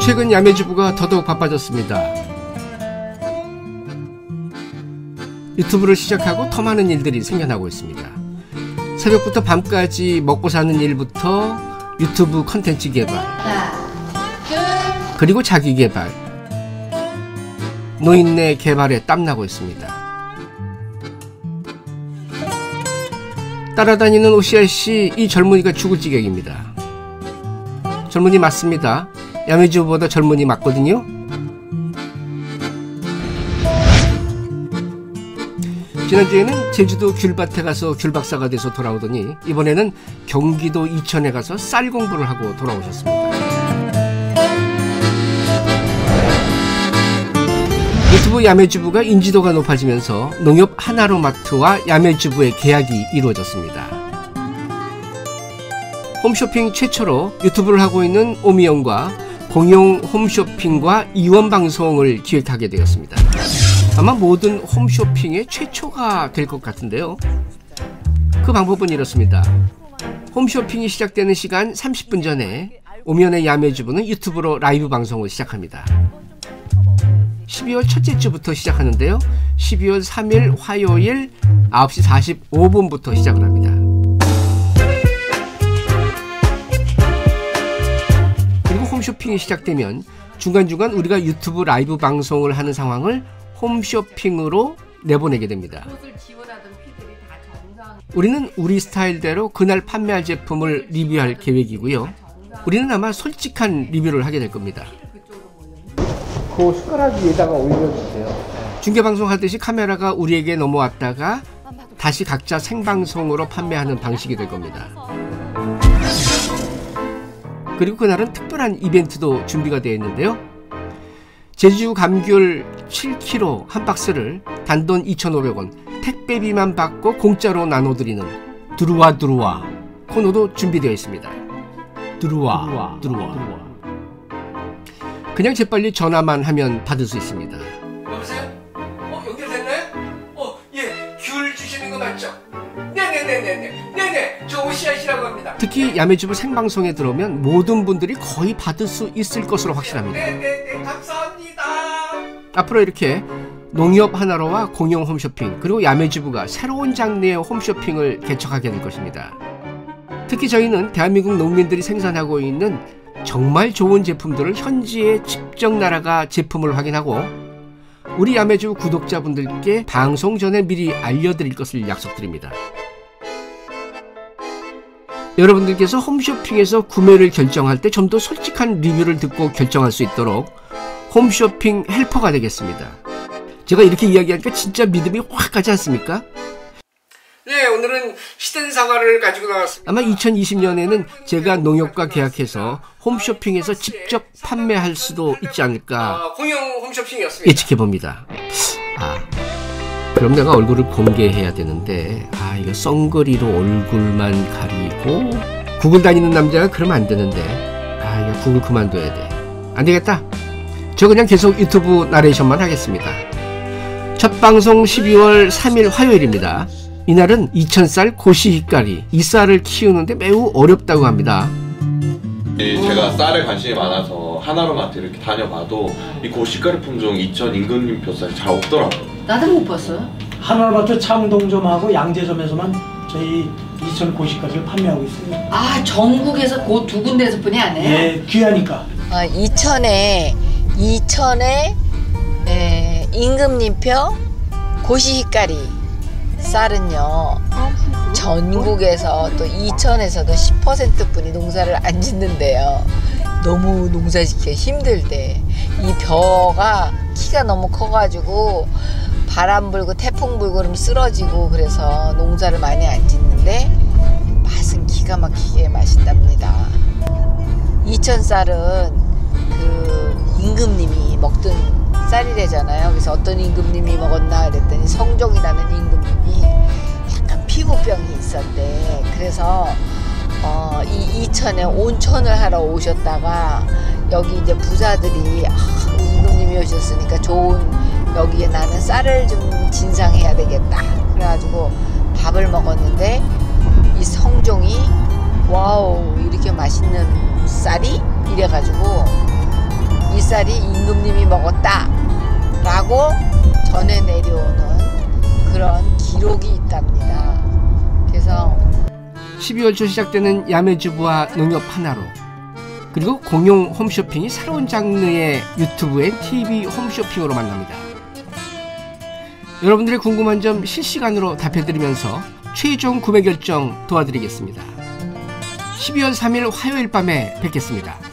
최근 야매주부가 더더욱 바빠졌습니다. 유튜브를 시작하고 더 많은 일들이 생겨나고 있습니다. 새벽부터 밤까지 먹고 사는 일부터 유튜브 컨텐츠 개발, 그리고 자기 개발, 노인네 개발에 땀나고 있습니다. 따라다니는 오시아씨 이 젊은이가 죽을 지경입니다. 젊은이 맞습니다. 야매주보다 젊은이 맞거든요. 지난주에는 제주도 귤밭에 가서 귤박사가 돼서 돌아오더니 이번에는 경기도 이천에 가서 쌀 공부를 하고 돌아오셨습니다. 유튜브 야매주부가 인지도가 높아지면서 농협 하나로마트와 야매주부의 계약이 이루어졌습니다. 홈쇼핑 최초로 유튜브를 하고 있는 오미영과 공용 홈쇼핑과 이원 방송을 기획하게 되었습니다. 아마 모든 홈쇼핑의 최초가 될 것 같은데요. 그 방법은 이렇습니다. 홈쇼핑이 시작되는 시간 30분 전에 오면의 야매주부는 유튜브로 라이브 방송을 시작합니다. 12월 첫째 주부터 시작하는데요. 12월 3일 화요일 9시 45분부터 시작을 합니다. 홈쇼핑이 시작되면 중간중간 우리가 유튜브 라이브 방송을 하는 상황을 홈쇼핑으로 내보내게 됩니다. 우리는 우리 스타일대로 그날 판매할 제품을 리뷰할 계획이고요. 우리는 아마 솔직한 리뷰를 하게 될 겁니다. 그 숟가락 위에다가 올려주세요. 중계방송 하듯이 카메라가 우리에게 넘어왔다가 다시 각자 생방송으로 판매하는 방식이 될 겁니다. 그리고 그날은 특별한 이벤트도 준비가 되어 있는데요. 제주 감귤 7kg 한 박스를 단돈 2,500원 택배비만 받고 공짜로 나눠드리는 두루와 두루와 코너도 준비되어 있습니다. 두루와 두루와, 두루와. 그냥 재빨리 전화만 하면 받을 수 있습니다. 특히 야매주부 생방송에 들어오면 모든 분들이 거의 받을 수 있을 것으로 확실합니다. 네네네. 감사합니다. 앞으로 이렇게 농협 하나로와 공용 홈쇼핑 그리고 야매주부가 새로운 장르의 홈쇼핑을 개척하게 될 것입니다. 특히 저희는 대한민국 농민들이 생산하고 있는 정말 좋은 제품들을 현지에 직접 날아가 제품을 확인하고 우리 야매주 구독자분들께 방송 전에 미리 알려드릴 것을 약속드립니다. 여러분들께서 홈쇼핑에서 구매를 결정할 때 좀 더 솔직한 리뷰를 듣고 결정할 수 있도록 홈쇼핑 헬퍼가 되겠습니다. 제가 이렇게 이야기하니까 진짜 믿음이 확 가지 않습니까? 네, 오늘은 시된 사과를 가지고 나왔습니다. 아마 2020년에는 제가 농협과 계약해서 홈쇼핑에서 직접 판매할 수도 있지 않을까. 어, 공용 홈쇼핑이었습니다. 예측해 봅니다. 아, 그럼 내가 얼굴을 공개해야 되는데, 아, 이거 썬거리로 얼굴만 가리고 구글 다니는 남자가 그러면 안 되는데, 아, 이거 구글 그만둬야 돼. 안 되겠다. 저 그냥 계속 유튜브 나레이션만 하겠습니다. 첫 방송 12월 3일 화요일입니다. 이날은 이천쌀 고시히까리 이 쌀을 키우는데 매우 어렵다고 합니다. 제가 쌀에 관심이 많아서 하나로마트 이렇게 다녀봐도 이 고시가리 품종 이천 임금님표 쌀이 잘 없더라고요. 나도 못 봤어요. 하나로마트 창동점하고 양재점에서만 저희 이천 고시까지를 판매하고 있어요. 아 전국에서 그 두 군데서뿐이 안 해요? 예, 귀하니까. 어, 이천에 이천에 에, 임금님표 고시히까리 쌀은요 전국에서 또 이천에서도 10%뿐이 농사를 안 짓는데요. 너무 농사 짓기 힘들대. 이 벼가 키가 너무 커가지고 바람 불고 태풍 불고 그러면 쓰러지고 그래서 농사를 많이 안 짓는데 맛은 기가 막히게 맛있답니다. 이천 쌀은 그 임금님이 먹던 쌀이래잖아요. 그래서 어떤 임금님이 먹었나 그랬더니 성종이라는 임금님이 피부병이 있었대. 그래서 어, 이 이천에 온천을 하러 오셨다가 여기 이제 부자들이 아, 임금님이 오셨으니까 좋은 여기에 나는 쌀을 좀 진상해야 되겠다. 그래가지고 밥을 먹었는데 이 성종이 wow 이렇게 맛있는 쌀이 이래가지고 이 쌀이 임금님이 먹었다 라고 전해 내려오는 그런 기록이 있답니다. 그래서 12월 초 시작되는 야매주부와 농협 하나로 그리고 공용 홈쇼핑이 새로운 장르의 유튜브엔 TV 홈쇼핑으로 만납니다. 여러분들의 궁금한 점 실시간으로 답해드리면서 최종 구매 결정 도와드리겠습니다. 12월 3일 화요일 밤에 뵙겠습니다.